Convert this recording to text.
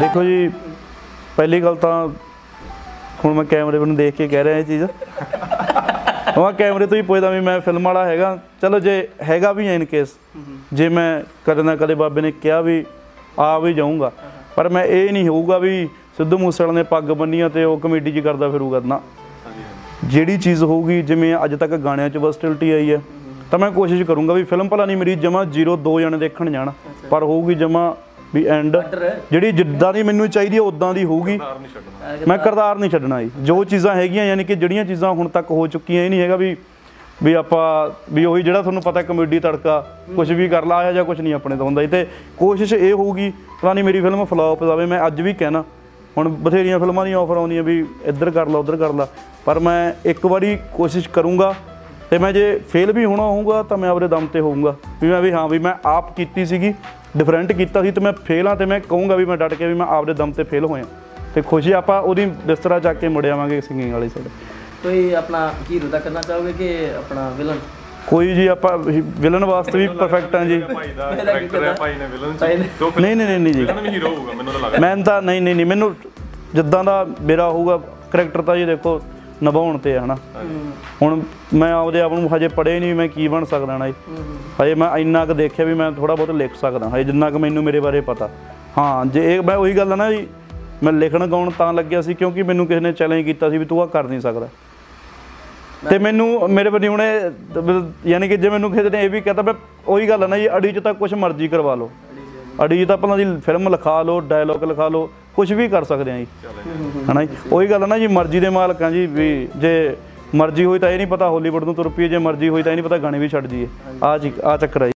ਦੇਖੋ ਜੀ, ਪਹਿਲੀ ਗੱਲ ਤਾਂ ਹੁਣ ਮੈਂ ਕੈਮਰੇ ਨੂੰ ਦੇਖ ਕੇ ਕਹਿ ਰਿਹਾ ਇਹ ਚੀਜ਼। ਉਹ ਕੈਮਰੇ ਤੋਂ ਹੀ ਪੁੱਛਦਾ ਵੀ ਮੈਂ ਫਿਲਮ ਵਾਲਾ ਹੈਗਾ। ਚਲੋ ਜੇ ਹੈਗਾ ਵੀ ਇਨ ਕੇਸ ਜੇ ਮੈਂ ਕਦੇ ਨਾ ਕਦੇ ਬਾਬੇ ਨੇ ਕਿਹਾ ਵੀ ਆ ਵੀ ਜਾਊਂਗਾ। ਪਰ ਮੈਂ ਇਹ ਨਹੀਂ ਹੋਊਗਾ ਵੀ ਸਿੱਧੂ ਮੂਸੇਵਾਲੇ ਨੇ ਪੱਗ ਬੰਨੀਆਂ ਤੇ ਉਹ ਕਮੇਡੀ 'ਚ ਕਰਦਾ ਫਿਰੂਗਾ ਨਾ। ਜਿਹੜੀ ਚੀਜ਼ ਹੋਊਗੀ, ਜਿਵੇਂ ਅੱਜ ਤੱਕ ਗਾਣਿਆਂ 'ਚ ਵਰਸਟਿਲਿਟੀ ਆਈ ਹੈ, ਤਾਂ ਮੈਂ ਕੋਸ਼ਿਸ਼ ਕਰੂੰਗਾ ਵੀ ਫਿਲਮ ਭਲਾ ਨਹੀਂ ਮੇਰੀ ਜਮਾ 0 2 ਜਣੇ ਦੇਖਣ ਜਾਣ। ਪਰ ਹੋਊਗੀ ਜਮਾ ਵੀ ਐਂਡ ਜਿਹੜੀ ਜਿੱਦਾਂ ਦੀ ਮੈਨੂੰ ਚਾਹੀਦੀ ਹੈ ਉਦਾਂ ਦੀ ਹੋਊਗੀ। ਮੈਂ ਕਰਤਾਰ ਨਹੀਂ ਛੱਡਣਾ ਜੀ। ਜੋ ਚੀਜ਼ਾਂ ਹੈਗੀਆਂ ਯਾਨੀ ਕਿ ਜਿਹੜੀਆਂ ਚੀਜ਼ਾਂ ਹੁਣ ਤੱਕ ਹੋ ਚੁੱਕੀਆਂ ਇਹ ਨਹੀਂ ਹੈਗਾ ਵੀ ਵੀ ਆਪਾਂ ਵੀ ਉਹੀ ਜਿਹੜਾ ਤੁਹਾਨੂੰ ਪਤਾ ਕਮੇਡੀ ਤੜਕਾ ਕੁਝ ਵੀ ਕਰ ਲਾ ਆਇਆ ਜਾਂ ਕੁਝ ਨਹੀਂ ਆਪਣੇ ਤੋਂ ਹੁੰਦਾ। ਜੀ ਤੇ ਕੋਸ਼ਿਸ਼ ਇਹ ਹੋਊਗੀ ਪਤਾ ਨਹੀਂ ਮੇਰੀ ਫਿਲਮ ਫਲॉप ਜਾਵੇ। ਮੈਂ ਅੱਜ ਵੀ ਕਹਿਣਾ ਹੁਣ ਬਥੇਰੀਆਂ ਫਿਲਮਾਂ ਦੀਆਂ ਆਫਰ ਆਉਂਦੀਆਂ ਵੀ ਇੱਧਰ ਕਰ ਲਾ ਉੱਧਰ ਕਰ ਲਾ। ਪਰ ਮੈਂ ਇੱਕ ਵਾਰੀ ਕੋਸ਼ਿਸ਼ ਕਰੂੰਗਾ ਤੇ ਮੈਂ ਜੇ ਫੇਲ ਵੀ ਹੋਣਾ ਹੋਊਗਾ ਤਾਂ ਮੈਂ ਆਪਦੇ ਦਮ ਤੇ ਹੋਊਂਗਾ। ਵੀ ਮੈਂ ਵੀ ਹਾਂ ਵੀ ਮੈਂ ਆਪ ਕੀਤੀ ਸੀਗੀ ਡਿਫਰੈਂਟ ਕੀਤਾ ਸੀ ਤੇ ਮੈਂ ਫੇਲ ਹਾਂ ਤੇ ਮੈਂ ਕਹੂੰਗਾ ਵੀ ਮੈਂ ਡਟ ਕੇ ਵੀ ਮੈਂ ਆਪਦੇ ਦਮ ਤੇ ਫੇਲ ਹੋਇਆ। ਤੇ ਖੁਸ਼ੀ ਆਪਾਂ ਉਹਦੀ ਬਿਸਤਰਾ ਚੱਕ ਕੇ ਮੁੜ ਆਵਾਂਗੇ ਸਿੰਗਿੰਗ ਵਾਲੀ ਸਾਈਡ ਕੋਈ ਆਪਣਾ ਹੀਰੋ ਦਾ ਕਰਨਾ ਚਾਹੋਗੇ ਕਿ ਆਪਣਾ ਵਿਲਨ ਕੋਈ ਜੀ ਆਪਾਂ ਵਿਲਨ ਵਾਸਤੇ ਵੀ ਪਰਫੈਕਟ ਹਾਂ ਜੀ। ਭਾਈ ਦਾ ਕੈਰੈਕਟਰ ਹੈ ਭਾਈ ਨੇ ਵਿਲਨ ਭਾਈ ਨੇ- ਚ ਦੋ ਨਹੀਂ ਨਹੀਂ ਨਹੀਂ ਜੀ। ਫਿਲਮ ਵੀ ਹੀਰੋ ਹੋਊਗਾ ਮੈਨੂੰ ਤਾਂ ਲੱਗਦਾ। ਮੈਂ ਤਾਂ ਨਹੀਂ ਨਹੀਂ ਨਹੀਂ ਮੈਨੂੰ ਜਿੱਦਾਂ ਦਾ ਮੇਰਾ ਹੋਊਗਾ ਕਰੈਕਟਰ ਤਾਂ ਜੀ ਦੇਖੋ ਨਿਭਾਉਣ ਤੇ ਹੈ ਹਨਾ। ਹੁਣ ਮੈਂ ਆਪਦੇ ਆਪ ਨੂੰ ਹਜੇ ਪੜ੍ਹੇ ਨਹੀਂ ਮੈਂ ਕੀ ਬਣ ਸਕਦਾ ਨਾ ਹਜੇ ਮੈਂ ਇੰਨਾ ਕੁ ਦੇਖਿਆ ਵੀ ਮੈਂ ਥੋੜਾ ਬਹੁਤ ਲਿਖ ਸਕਦਾ, ਹਜੇ ਜਿੰਨਾ ਕੁ ਮੈਨੂੰ ਮੇਰੇ ਬਾਰੇ ਪਤਾ। ਹਾਂ, ਜੇ ਇਹ ਮੈਂ ਉਹੀ ਗੱਲ ਆ ਨਾ ਜੀ, ਮੈਂ ਲਿਖਣ ਗਾਉਣ ਤਾਂ ਲੱਗਿਆ ਸੀ ਕਿਉਂਕਿ ਮੈਨੂੰ ਕਿਸੇ ਨੇ ਚੈਲੰਜ ਕੀਤਾ ਸੀ ਵੀ ਤੂੰ ਆ ਕਰ ਨਹੀਂ ਸਕਦਾ। ਤੇ ਮੈਨੂੰ ਮੇਰੇ ਬੰਦੇ ਹੁਣੇ ਯਾਨੀ ਕਿ ਜੇ ਮੈਨੂੰ ਕਿਸੇ ਨੇ ਇਹ ਵੀ ਕਹਤਾ, ਮੈਂ ਉਹੀ ਗੱਲ ਆ ਨਾ ਜੀ, ਅੜੀ ਚ ਤਾਂ ਕੁਝ ਮਰਜ਼ੀ ਕਰਵਾ ਲਓ। ਅੜੀ 'ਚ ਤਾਂ ਪਹਿਲਾਂ ਦੀ ਫਿਲਮ ਲਿਖਾ ਲਓ ਡਾਇਲੋਗ ਲਿਖਾ ਲਓ ਕੁਝ ਵੀ ਕਰ ਸਕਦੇ ਆ ਜੀ। ਹਨਾ ਜੀ? ਉਹੀ ਗੱਲ ਆ ਨਾ ਜੀ, ਮਰਜ਼ੀ ਦੇ ਮਾਲਕ ਮਾਲਕਾਂ ਜੀ, ਵੀ ਜੇ ਮਰਜ਼ੀ ਹੋਈ ਤਾਂ ਇਹ ਨਹੀਂ ਪਤਾ ਹਾਲੀਵੁੱਡ ਨੂੰ ਤੁਰ ਪਈਏ, ਜੇ ਮਰਜ਼ੀ ਹੋਈ ਤਾਂ ਇਹ ਨਹੀਂ ਪਤਾ ਗਾਣੇ ਵੀ ਛੱਡ ਜੀਏ ਆ ਜੀ ਆ ਚੱਕਰ ਆ ਜੀ।